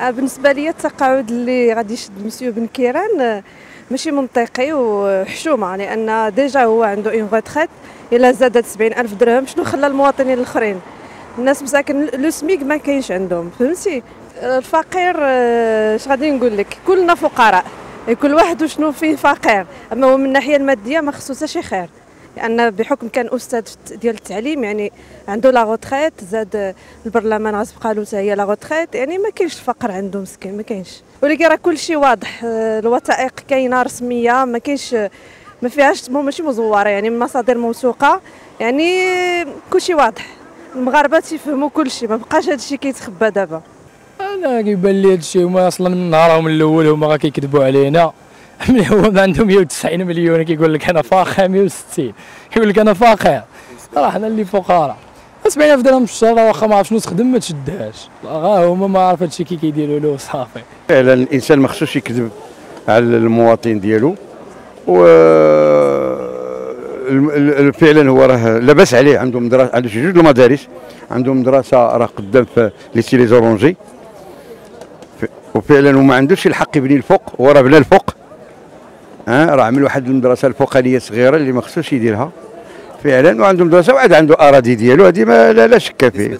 آه، بالنسبة لي التقاعد اللي غادي يشد مسيو بن كيران آه، ماشي منطقي وحشومه لأن déjà هو عنده une retraite إلا زادت 70 ألف درهم شنو خلى المواطنين الآخرين؟ الناس مساكن لو سميك ما كاينش عندهم فهمتي؟ الفقير آه، اش غادي نقول لك؟ كلنا فقراء كل واحد وشنو فيه فقير أما هو من الناحية المادية ما خصو شي خير. لأن بحكم كان أستاذ ديال التعليم يعني عنده la retraite زاد البرلمان غتبقى له حتى هي la retraite يعني ما كاينش الفقر عنده مسكين ما كاينش. ولكن راه كلشي واضح آه، الوثائق كاينة رسمية ما كاينش ما فيهاش ماشي مزورة يعني من مصادر موثوقة يعني كلشي واضح. المغاربة تيفهموا كلشي ما بقاش هادشي كيتخبى دابا. أنا كيبان لي هادشي هما أصلا من نهارهم الأول هما كيكذبوا علينا. ملي هو عنده 190 مليون كيقول لك أنا فقير 160 كيقول لك أنا فاخر راه حنا اللي فقراء 70000 درهم في الشهر واخا ما عرف شنو تخدم ما تشدهاش غا هما ما عارف هادشي كي كيديروا له صافي فعلا الانسان ما خصوش يكذب على المواطن ديالو و فعلا هو راه لاباس عليه عنده مدرسه عنده جوج المدارس عنده مدرسه راه قدام في ليسي لي زورونجي وفعلا وما عندوش الحق يبني الفوق هو راه بنى الفوق. راه عمل واحد المدرسة الفوقانية صغيرة اللي ما خصوش يديرها. فعلا وعنده مدرسه وعاد عنده أراضي ديالو. هذه ما لا, لا شك فيه.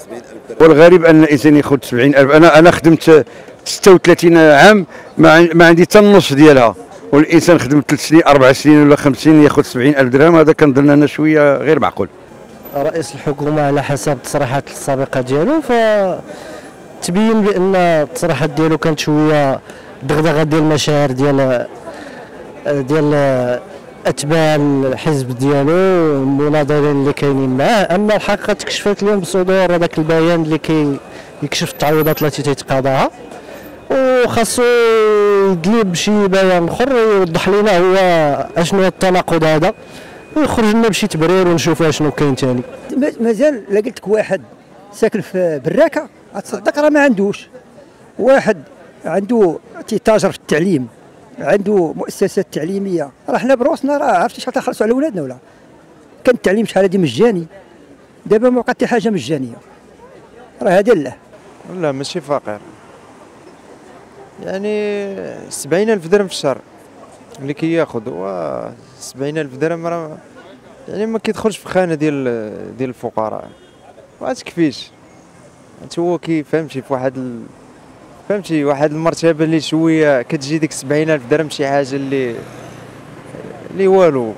والغريب أن الإنسان ياخذ 70000 أنا أنا خدمت 36 عام ما, ما عندي حتى النص ديالها. والإنسان خدم ثلاث سنين أربع سنين ولا خمس سنين ياخذ 70000 درهم. هذا كنظن أنا شوية غير معقول. رئيس الحكومة على حسب التصريحات السابقة ديالو ف تبين بأن التصريحات ديالو كانت شوية دغدغة ديال المشاعر ديال ديال أتباع الحزب ديالو المناضلين اللي كاينين معاه. أما الحقيقة تكشفت اليوم بصدور هذاك البيان اللي كي يكشف التعويضات التي تيتقاضاها. وخاصو يدلي بشي بيان أخر يوضح لنا هو أشنو التناقض هذا. ويخرج لنا بشي تبرير ونشوف شنو كاين ثاني مازال لا قلت لك واحد ساكن في براكه تصدق راه ما عندوش. واحد عنده تيتاجر في التعليم. عنده مؤسسات تعليمية. راه حنا بروسنا راه عرفتي شحال تخلصوا على ولادنا ولا؟ كان التعليم شحال هذه مجاني. دابا ما بقات حاجة مجانية. راه هذا لا. لا ماشي فقير. يعني سبعين ألف درهم في الشهر اللي كياخذ هو سبعين ألف درهم راه يعني ما كيدخلش في خانة ديال ديال الفقراء. ما تكفيش هو كيفهمشي في واحد. فهمتي؟ واحد المرتبة اللي شوية كتجي ديك 70000 درهم شي حاجة اللي اللي والو.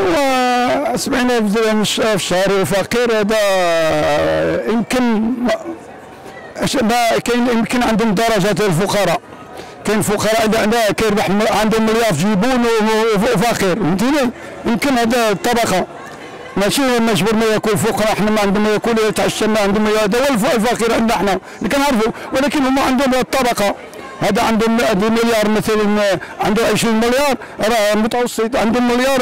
إيوا 70000 درهم في الشهر وفقير هذا يمكن ما كاين يمكن عندهم درجات الفقراء. كاين فقراء عندها كيربح عندهم مليار في جيبون وفقير فهمتيني؟ يمكن هذا الطبقة. ماشي مجبور ما ياكل فقراء إحنا ما عندهم ما ياكل يتعشى ما عندهم هذا هو الفقير عندنا إحنا اللي كنعرفوا ولكن هم عندهم الطبقة. هذا عندهم مليار مثلا عنده 20 مليار راه متوسط عندهم مليار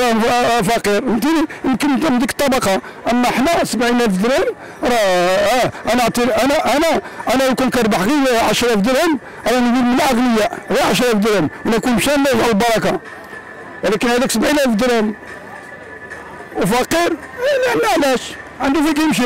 فقير. فهمتيني؟ يمكن ديك الطبقة. أما إحنا 70000 درهم راه آه أنا أنا أنا أنا لو كان كنربح غير 10000 درهم أنا نقول من الاغنياء غير 10000 درهم ونكون مشان الله البركة. ولكن هذاك 70000 درهم وفقير لا علاش عنده فين يمشي